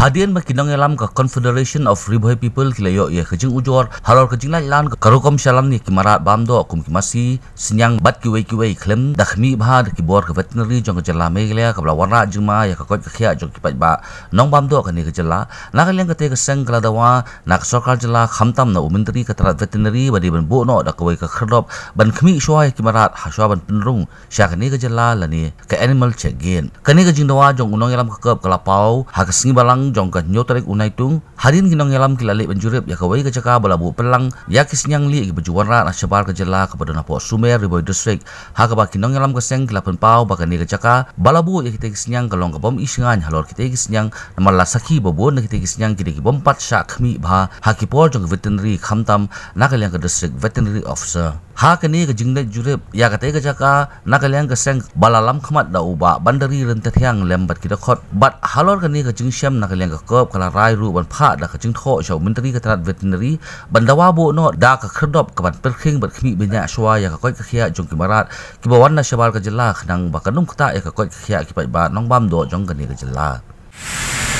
Hadian ba kinong elam ka Confederation of Riboy People kilayo ya kejing ujor halor kejing lai lan karokom shalam ni kimarat bamdo kum kimasi sinyang bat kiwe kiwe klem dakhmi bha ki bor ka veterinary jong ka jala me gele ka warna juma ya ka kot ka khia jong ki pat ba. Nong bamdo ka ni ka jala na ka leng ka te ka seng kala dawa na ka sarkar jala khamtam na umintri ka tarat veterinary ba di ban bo no da ka we ka khrdop ban khmi shwa ya kimarat ha shwa ban penrung sha ka ni ka jala la ni ka animal check gain ka ni ka jing dawa jong unong elam ka kap kala pau ha ka singi balang jong ka nyotarik unai tung harin ginong yalam kilalik penjurip ya kawai ke cakap bala bu pelang ya kisnyang li ke berjuang rat na sebar ke kepada napo sumer riboy district ha ka ba kinong yalam ke seng kilapan pau ba ni ke cakap bala bu ya kita kisnyang kalong ke bom isingan halor kita kisnyang nama lasaki bobo na kita kisnyang kita ki bom pat syak khmi ba ha jong veterinary khamtam na kalyang ke district veterinary officer ha ka ni ke jingdai jurip ya kata ke jaka na kalyang ke seng balalam khmat da uba bandari rentet yang lembat kita khot bat halor ka ni ke jing syam na kalyang ke kop kala rai ru ban pha da ka jing tho chau menteri ka tarat veterinary bandawa bo no da ka khrdop ka ban perkhing bat khmi benya shwa ya ka koi ka khia jong ki marat ki bawan na shabal ka jilla khnang ba kanum khta ya ka koi ka khia ki pai ba nong bam do jong ka ni ka jilla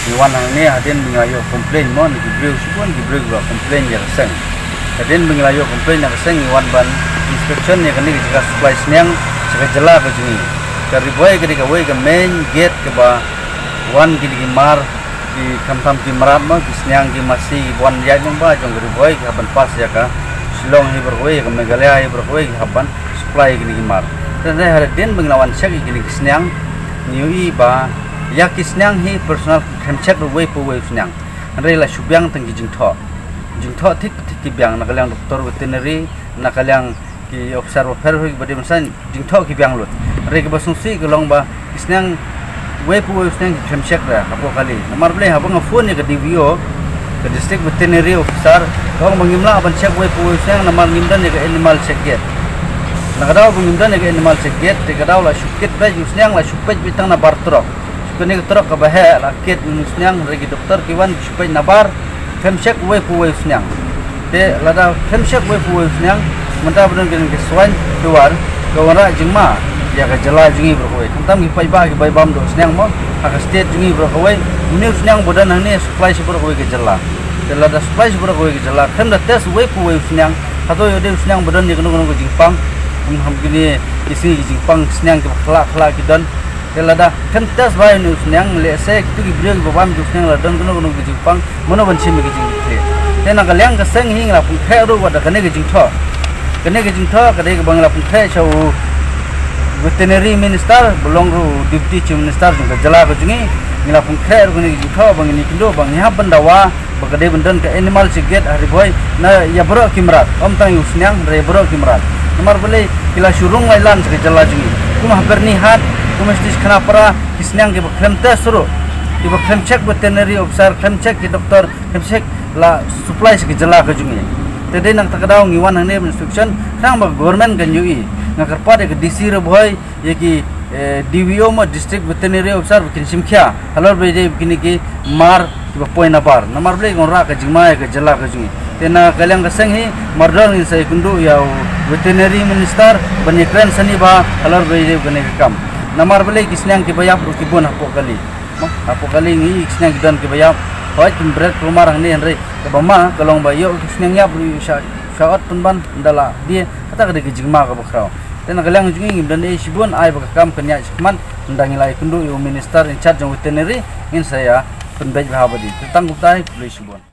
ni wan ne aden bingayo complain mo ni ki breu subon ki breu ba complain ya seng aden bingayo complain ya seng ni wan ban. Inspection ni ka ni ka supply snyang sa jilla ka jini ka riboy ka ka we ka main gate ka ba wan ki ki mar ki kam-kam ki marat ma ki snyang ki masi ki wan ya jong ba jong riboy ki haban pas ya ka Shillong hi berkuai, ke Meghalaya hi berkuai, ke Haban, supply gini gimar. Dan saya hari din benglawan cek gini kesnyang, niui ba, ya kesnyang hi personal kan cek berkuai kesnyang. Hari lah subyang tenggi jeng thok, jeng thok tik tik kibyang, nak kalian doktor veterinary, nak kalian ki observer hi bade masan jeng thok kibyang lut. Hari ke basungsi kelong ba, kesnyang Wei pu wei kesnyang kan cek dah, apa kali. Nomor boleh, apa ngafun ya ke DVO, ke district veterinary officer kau mengimla aban check way pu sang nama ngimdan ke animal check get nakadaw bu ngimdan ke animal check get te kadaw la shukit ba yusnyang la shupet bitang na bar trok shukene ke trok ka bahe la ket yusnyang regi doktor kiwan shupet na bar fem check way pu way yusnyang te lada fem check way pu way yusnyang menta benar ke ke swan keluar kawara jingma ya ke jela jingi berkowe tentam ki pai ba ki bai bam do snyang mo aka state jingi berkowe ini snyang bodan hane supply si berkowe ke jela. Jela da supply si berkowe ke jela. Kan da tes we pu we snyang kato yo de snyang bodan ni kanu kanu jingpang. Um ham gini isi jingpang snyang ke khala khala ki dan jela da kan tes bai ni snyang le se tu ki breng bo bam snyang la dan kanu kanu jingpang mono ban chim ki jing te te na galyang ka seng hing la pu khe ro wa da kane ki jing tho kane ki jing tho ka de ka bangla pu khe chau veterinary minister belong ru deputy chief minister juga jala ko jingi ngila pun khair ko ni jutho bang ni kindo bang ya bandawa bagade bendan ke animal siget hari boy na ya bro kimrat om tang usnyang re bro kimrat nomor bele kila shurung lailan se jala jingi kuma berni hat chemistry Khanapara किसान की खेमते सुरु इब खेमचेक veterinary officer खेमचेक की डॉक्टर खेमचेक ला सप्लाई की जला के जुमे तेदे नंग तकदाव निवान हने इंस्ट्रक्शन खंग गवर्नमेंट के न्यू ई नगर पाद के डीसी रे भय ये की डीवीओ म डिस्ट्रिक्ट वेटेनरी अफिसर किन सिमख्या हलर बे मार की पॉइंट नंबर नंबर ब्ले गोरा के जिमाए के जला के सनी बा हलर बे namar ble kisnyang ki bayap ru ki bon apo kali. Apo kali ni kisnyang ki dan ki bayap hoy tum bread rumah ni henry ke bama kalong ba yo kisnyang ya ru sha syarat tunban ndala dia kata ke jingma ka bakrao dan galang jungi dan eh sibun ai baka kam kenya sikman ndangi lai kundu yo minister in charge veterinary in saya penbej bahabadi tentang kutai polisi sibun